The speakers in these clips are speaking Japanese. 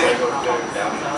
sehr gut. Ja.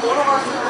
걸어가서 뭐,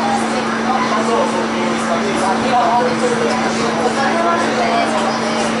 お金はうそうそ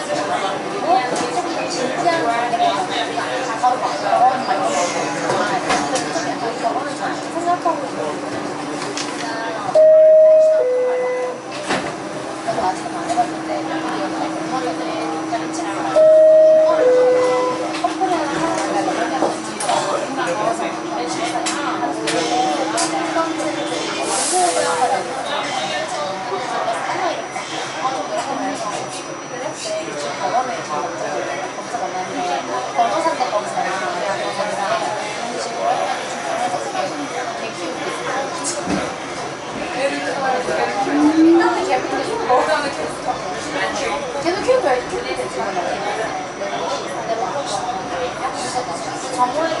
长江。 정원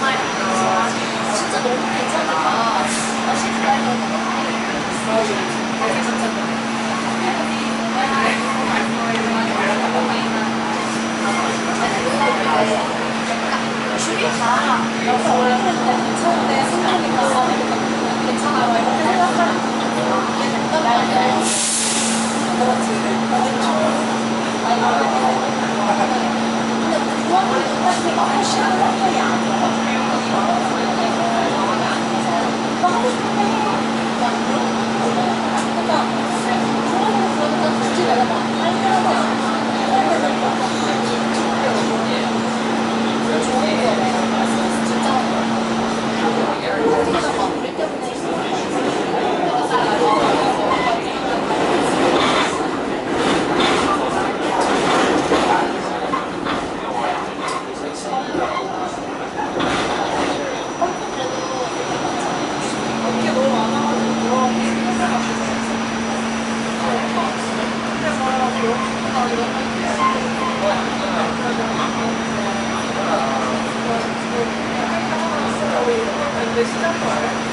money. desse trabalho.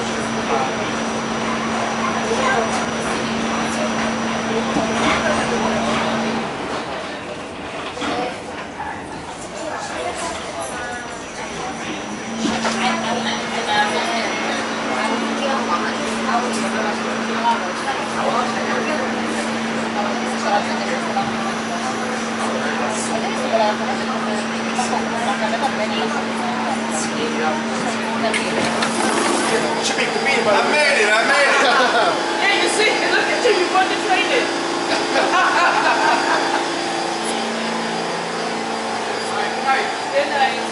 Good night.